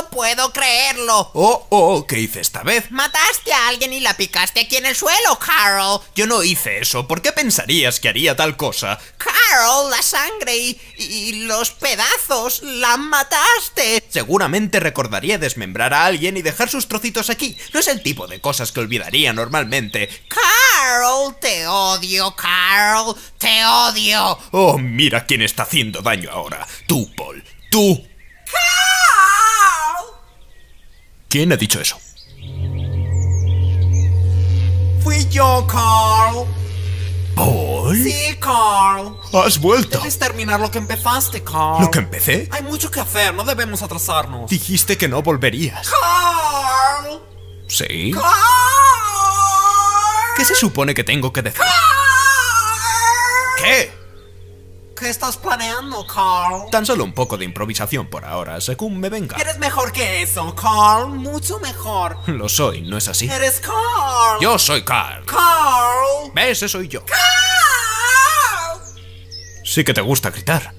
No puedo creerlo. Oh, oh, ¿qué hice esta vez? Mataste a alguien y la picaste aquí en el suelo, Carl. Yo no hice eso. ¿Por qué pensarías que haría tal cosa? Carl, la sangre y, y los pedazos. La mataste. Seguramente recordaría desmembrar a alguien y dejar sus trocitos aquí. No es el tipo de cosas que olvidaría normalmente. Carl, te odio, Carl. Te odio. Oh, mira quién está haciendo daño ahora. Tú, Paul. Tú. Carl. ¿Quién ha dicho eso? Fui yo, Carl. ¿Paul? Sí, Carl. ¿Has vuelto? Debes terminar lo que empezaste, Carl. ¿Lo que empecé? Hay mucho que hacer, no debemos atrasarnos. Dijiste que no volverías. Carl. ¿Sí? Carl. ¿Qué se supone que tengo que decir? ¿Qué? ¿Qué estás planeando, Carl? Tan solo un poco de improvisación por ahora, según me venga. Eres mejor que eso, Carl. Mucho mejor. Lo soy, ¿no es así? Eres Carl. Yo soy Carl. Carl. ¿Ves? Ese soy yo. Carl. Sí que te gusta gritar.